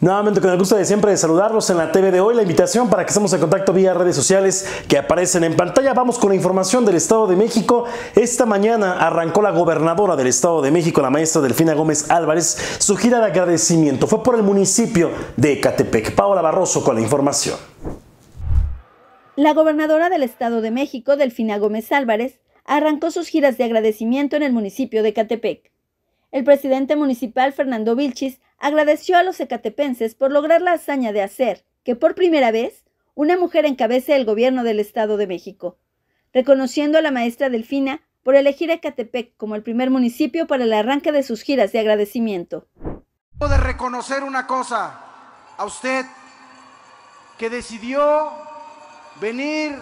Nuevamente con el gusto de siempre de saludarlos en la TV de hoy, la invitación para que estemos en contacto vía redes sociales que aparecen en pantalla. Vamos con la información del Estado de México. Esta mañana arrancó la gobernadora del Estado de México, la maestra Delfina Gómez Álvarez, su gira de agradecimiento. Fue por el municipio de Ecatepec. Paola Barroso con la información. La gobernadora del Estado de México, Delfina Gómez Álvarez, arrancó sus giras de agradecimiento en el municipio de Ecatepec. El presidente municipal, Fernando Vilchis, agradeció a los ecatepenses por lograr la hazaña de hacer que por primera vez una mujer encabece el gobierno del Estado de México, reconociendo a la maestra Delfina por elegir Ecatepec como el primer municipio para el arranque de sus giras de agradecimiento. De reconocer una cosa a usted que decidió venir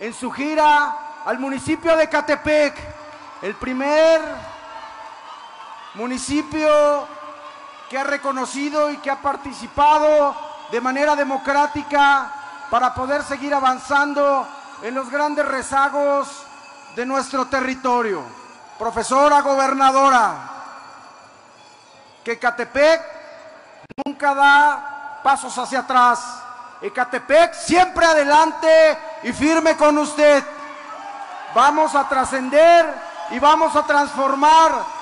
en su gira al municipio de Ecatepec, el primer municipio que ha reconocido y que ha participado de manera democrática para poder seguir avanzando en los grandes rezagos de nuestro territorio. Profesora gobernadora, que Ecatepec nunca da pasos hacia atrás. Ecatepec siempre adelante y firme con usted. Vamos a trascender y vamos a transformar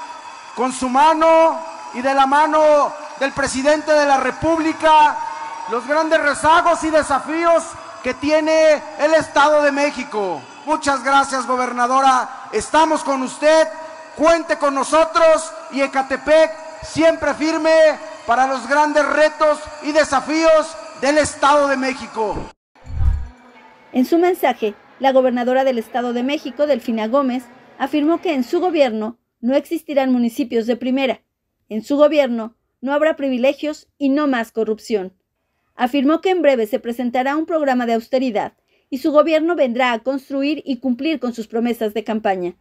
con su mano y de la mano del presidente de la República los grandes rezagos y desafíos que tiene el Estado de México. Muchas gracias, gobernadora. Estamos con usted. Cuente con nosotros y Ecatepec siempre firme para los grandes retos y desafíos del Estado de México. En su mensaje, la gobernadora del Estado de México, Delfina Gómez, afirmó que en su gobierno no existirán municipios de primera, en su gobierno no habrá privilegios y no más corrupción. Afirmó que en breve se presentará un programa de austeridad y su gobierno vendrá a construir y cumplir con sus promesas de campaña.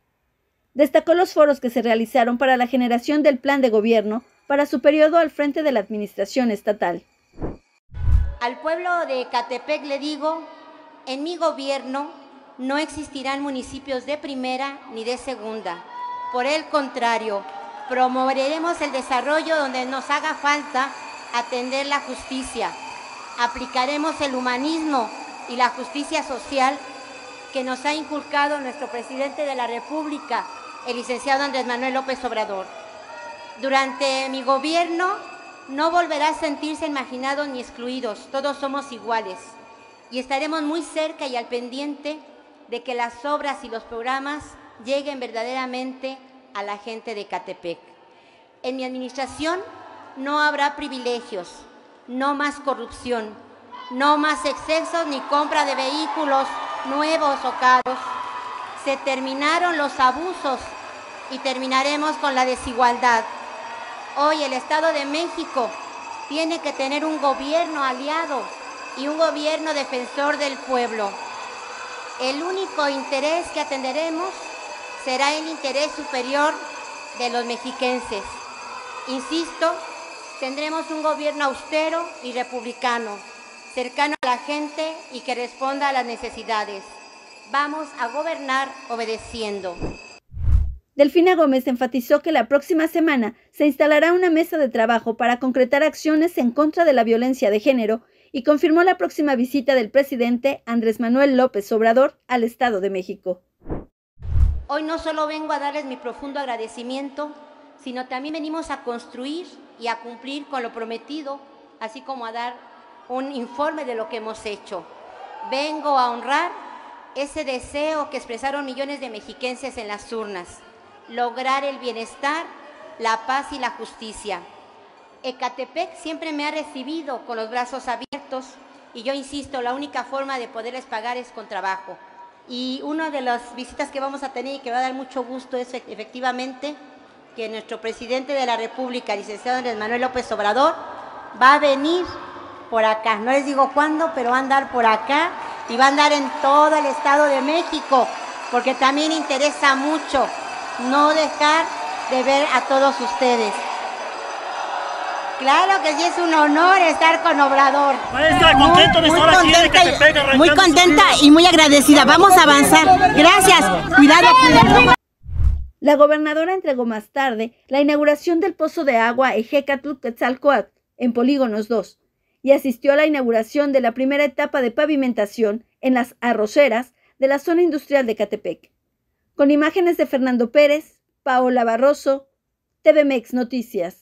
Destacó los foros que se realizaron para la generación del plan de gobierno para su periodo al frente de la administración estatal. Al pueblo de Catepec le digo, en mi gobierno no existirán municipios de primera ni de segunda. Por el contrario, Promoveremos el desarrollo donde nos haga falta atender la justicia. Aplicaremos el humanismo y la justicia social que nos ha inculcado nuestro presidente de la República, el licenciado Andrés Manuel López Obrador. Durante mi gobierno no volverá a sentirse imaginados ni excluidos, todos somos iguales y estaremos muy cerca y al pendiente de que las obras y los programas lleguen verdaderamente a la gente de Catepec. En mi administración no habrá privilegios, no más corrupción, no más excesos ni compra de vehículos nuevos o caros. Se terminaron los abusos y terminaremos con la desigualdad. Hoy el Estado de México tiene que tener un gobierno aliado y un gobierno defensor del pueblo. El único interés que atenderemos será el interés superior de los mexiquenses. Insisto, tendremos un gobierno austero y republicano, cercano a la gente y que responda a las necesidades. Vamos a gobernar obedeciendo. Delfina Gómez enfatizó que la próxima semana se instalará una mesa de trabajo para concretar acciones en contra de la violencia de género y confirmó la próxima visita del presidente Andrés Manuel López Obrador al Estado de México. Hoy no solo vengo a darles mi profundo agradecimiento, sino también venimos a construir y a cumplir con lo prometido, así como a dar un informe de lo que hemos hecho. Vengo a honrar ese deseo que expresaron millones de mexiquenses en las urnas, lograr el bienestar, la paz y la justicia. Ecatepec siempre me ha recibido con los brazos abiertos y yo insisto, la única forma de poderles pagar es con trabajo. Y una de las visitas que vamos a tener y que va a dar mucho gusto es efectivamente que nuestro presidente de la República, licenciado Andrés Manuel López Obrador, va a venir por acá. No les digo cuándo, pero va a andar por acá y va a andar en todo el Estado de México, porque también interesa mucho no dejar de ver a todos ustedes. Claro que sí es un honor estar con Obrador. Maestra, contento de estar aquí contenta, Muy contenta y muy agradecida. Vamos a avanzar. Gracias. Cuidado, cuidado. La gobernadora entregó más tarde la inauguración del pozo de agua Ejecatl Quetzalcoatl, en Polígonos 2, y asistió a la inauguración de la primera etapa de pavimentación en las arroceras de la zona industrial de Catepec. Con imágenes de Fernando Pérez, Paola Barroso, TVMX Noticias.